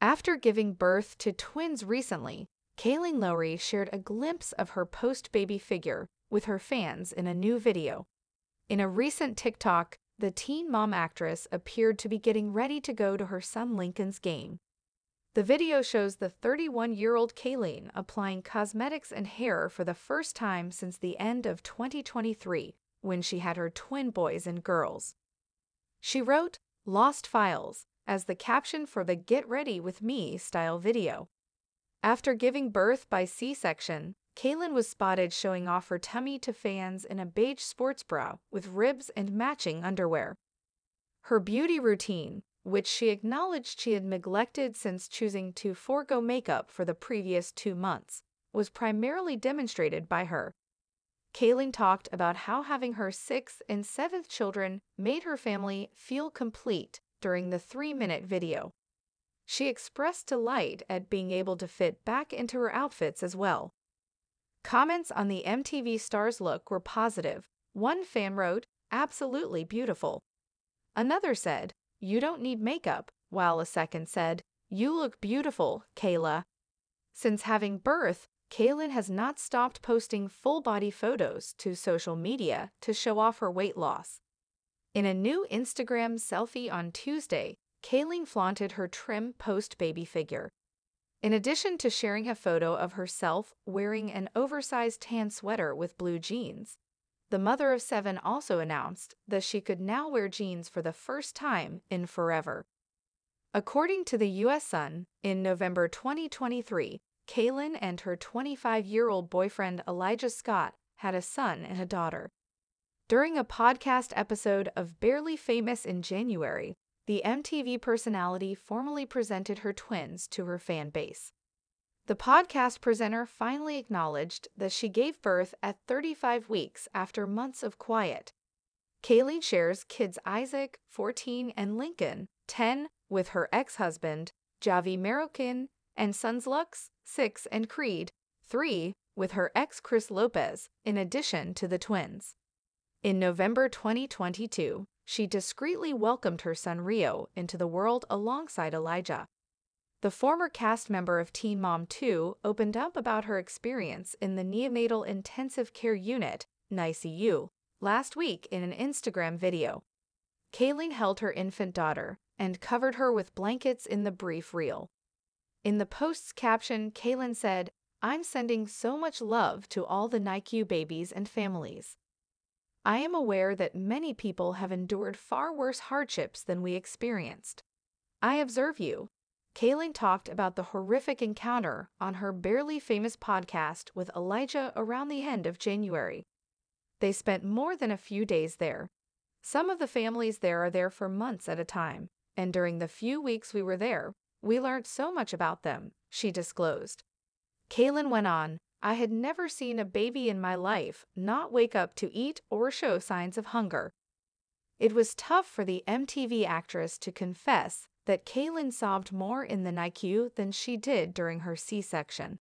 After giving birth to twins recently, Kailyn Lowry shared a glimpse of her post-baby figure with her fans in a new video. In a recent TikTok, the teen mom actress appeared to be getting ready to go to her son Lincoln's game. The video shows the 31-year-old Kailyn applying cosmetics and hair for the first time since the end of 2023, when she had her twin boys and girls. She wrote, Lost Files, as the caption for the Get Ready With Me style video. After giving birth by C-section, Kailyn was spotted showing off her tummy to fans in a beige sports bra with ribs and matching underwear. Her beauty routine, which she acknowledged she had neglected since choosing to forego makeup for the previous two months, was primarily demonstrated by her. Kailyn talked about how having her sixth and seventh children made her family feel complete during the three minute video. She expressed delight at being able to fit back into her outfits as well. Comments on the MTV star's look were positive. One fan wrote, Absolutely beautiful. Another said, You don't need makeup, while a second said, You look beautiful, Kayla. Since having birth, Kailyn has not stopped posting full body photos to social media to show off her weight loss. In a new Instagram selfie on Tuesday, Kailyn flaunted her trim post baby figure. In addition to sharing a photo of herself wearing an oversized tan sweater with blue jeans, the mother of seven also announced that she could now wear jeans for the first time in forever. According to the U.S. Sun, in November 2023, Kailyn and her 25 year old boyfriend Elijah Scott had a son and a daughter. During a podcast episode of Barely Famous in January, the MTV personality formally presented her twins to her fan base. The podcast presenter finally acknowledged that she gave birth at 35 weeks after months of quiet. Kailyn shares kids Isaac, 14, and Lincoln, 10, with her ex husband, Javi Marroquin, and sons Lux, 6, and Creed, 3, with her ex Chris Lopez, in addition to the twins. In November 2022, she discreetly welcomed her son Rio into the world alongside Elijah. The former cast member of Teen Mom 2 opened up about her experience in the neonatal intensive care unit, NICU, last week in an Instagram video. Kailyn held her infant daughter and covered her with blankets in the brief reel. In the post's caption, Kailyn said, I'm sending so much love to all the NICU babies and families. I am aware that many people have endured far worse hardships than we experienced. I observe you. Kailyn talked about the horrific encounter on her barely famous podcast with Elijah around the end of January. They spent more than a few days there. Some of the families there are there for months at a time, and during the few weeks we were there, we learned so much about them, she disclosed. Kailyn went on, I had never seen a baby in my life not wake up to eat or show signs of hunger. It was tough for the MTV actress to confess that Kailyn sobbed more in the NICU than she did during her C section.